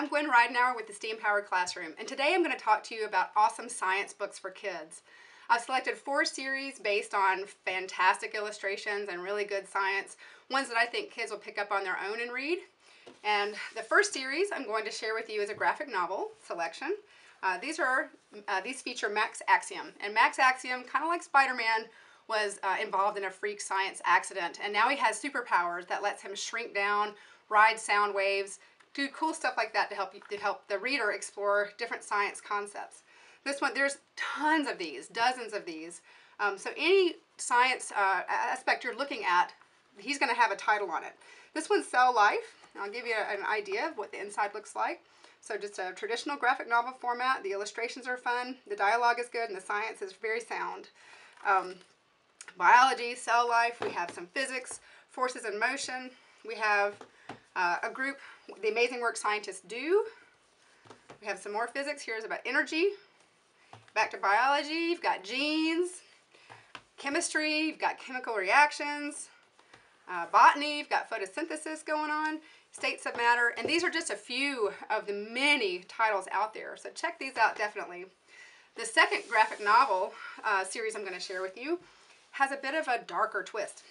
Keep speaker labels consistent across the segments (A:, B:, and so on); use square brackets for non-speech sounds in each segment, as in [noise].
A: I'm Gwen Ridenauer with the STEAM Powered Classroom, and today I'm going to talk to you about awesome science books for kids. I've selected four series based on fantastic illustrations and really good science, ones that I think kids will pick up on their own and read. And the first series I'm going to share with you is a graphic novel selection. Uh, these are uh, these feature Max Axiom, and Max Axiom, kind of like Spider-Man, was uh, involved in a freak science accident, and now he has superpowers that lets him shrink down, ride sound waves, do cool stuff like that to help you, to help the reader explore different science concepts. This one, there's tons of these, dozens of these. Um, so any science uh, aspect you're looking at, he's going to have a title on it. This one's Cell Life. I'll give you an idea of what the inside looks like. So just a traditional graphic novel format. The illustrations are fun, the dialogue is good, and the science is very sound. Um, biology, cell life, we have some physics, forces in motion. We have uh, a group, the amazing work scientists do. We have some more physics. Here's about energy. Back to biology, you've got genes, chemistry, you've got chemical reactions, uh, botany, you've got photosynthesis going on, states of matter, and these are just a few of the many titles out there. So check these out definitely. The second graphic novel uh, series I'm going to share with you has a bit of a darker twist,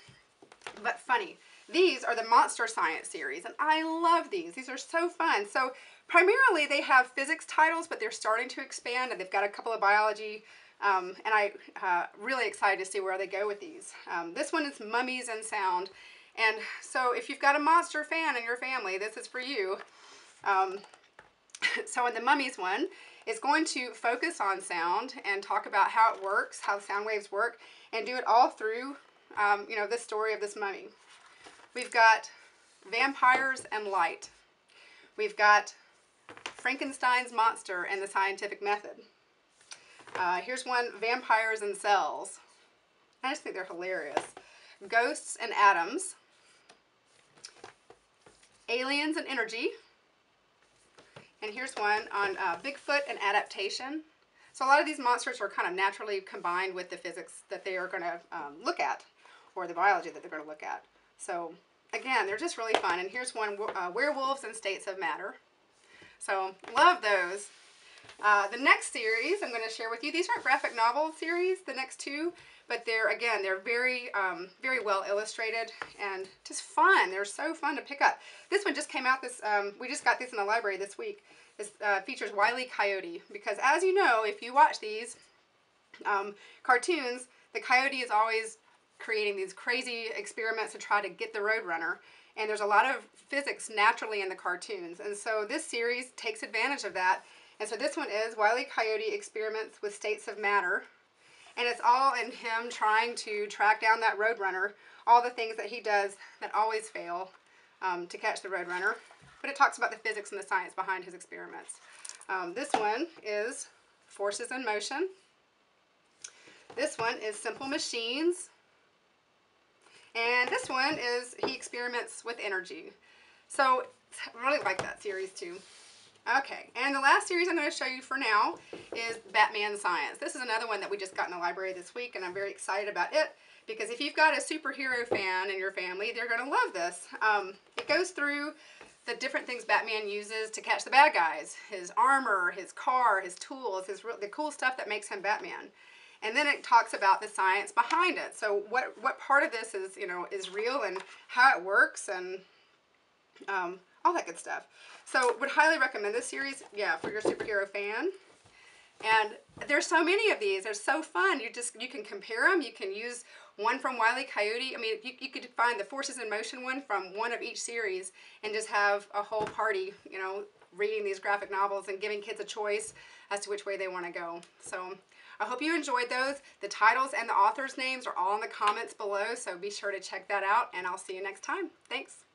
A: but funny. These are the Monster Science series, and I love these. These are so fun. So primarily they have physics titles, but they're starting to expand, and they've got a couple of biology, um, and I uh, really excited to see where they go with these. Um, this one is Mummies and Sound, and so if you've got a monster fan in your family, this is for you. Um, [laughs] so in the Mummies one, it's going to focus on sound and talk about how it works, how sound waves work, and do it all through, um, you know, the story of this mummy. We've got vampires and light. We've got Frankenstein's monster and the scientific method. Uh, here's one, vampires and cells. I just think they're hilarious. Ghosts and atoms. Aliens and energy. And here's one on uh, Bigfoot and adaptation. So a lot of these monsters are kind of naturally combined with the physics that they are going to um, look at, or the biology that they're going to look at. So again, they're just really fun. And here's one, uh, Werewolves and States of Matter. So love those. Uh, the next series I'm going to share with you, these aren't graphic novel series, the next two, but they're, again, they're very, um, very well illustrated and just fun. They're so fun to pick up. This one just came out this, um, we just got this in the library this week. This uh, features Wile E. Coyote because as you know, if you watch these um, cartoons, the coyote is always creating these crazy experiments to try to get the Roadrunner. And there's a lot of physics naturally in the cartoons. And so this series takes advantage of that. And so this one is Wile E. Coyote Experiments with States of Matter. And it's all in him trying to track down that Roadrunner, all the things that he does that always fail um, to catch the Roadrunner. But it talks about the physics and the science behind his experiments. Um, this one is Forces in Motion. This one is Simple Machines. And this one is he experiments with energy. So I really like that series too. Okay, and the last series I'm going to show you for now is Batman Science. This is another one that we just got in the library this week, and I'm very excited about it because if you've got a superhero fan in your family, they're going to love this. Um, it goes through the different things Batman uses to catch the bad guys. His armor, his car, his tools, his the cool stuff that makes him Batman. And then it talks about the science behind it. So what, what part of this is, you know, is real and how it works and um, all that good stuff. So would highly recommend this series, yeah, for your superhero fan. And there's so many of these. They're so fun. You just, you can compare them. You can use one from Wile E. Coyote. I mean, you, you could find the Forces in Motion one from one of each series and just have a whole party, you know, reading these graphic novels and giving kids a choice as to which way they want to go. So I hope you enjoyed those. The titles and the author's names are all in the comments below, so be sure to check that out, and I'll see you next time. Thanks.